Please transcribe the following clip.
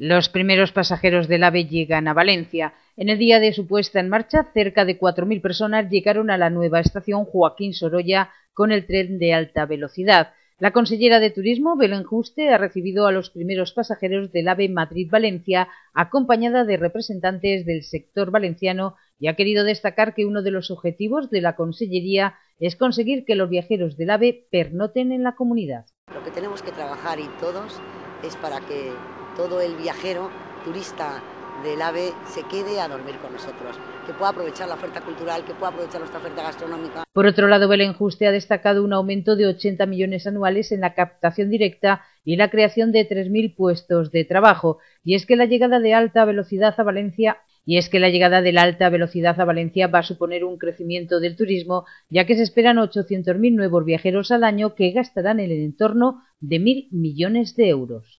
Los primeros pasajeros del AVE llegan a Valencia. En el día de su puesta en marcha, cerca de 4.000 personas llegaron a la nueva estación Joaquín Sorolla con el tren de alta velocidad. La consellera de Turismo, Belén Juste, ha recibido a los primeros pasajeros del AVE Madrid-Valencia, acompañada de representantes del sector valenciano, y ha querido destacar que uno de los objetivos de la Consellería es conseguir que los viajeros del AVE pernoten en la comunidad. Lo que tenemos que trabajar y todos es para que todo el viajero turista del AVE se quede a dormir con nosotros, que pueda aprovechar la oferta cultural, que pueda aprovechar nuestra oferta gastronómica. Por otro lado, Belén Juste ha destacado un aumento de 80 millones anuales en la captación directa y la creación de 3.000 puestos de trabajo. Y es que la llegada de alta velocidad a Valencia y es que la llegada de la alta velocidad a Valencia va a suponer un crecimiento del turismo, ya que se esperan 800.000 nuevos viajeros al año que gastarán en el entorno de 1.000 millones de euros.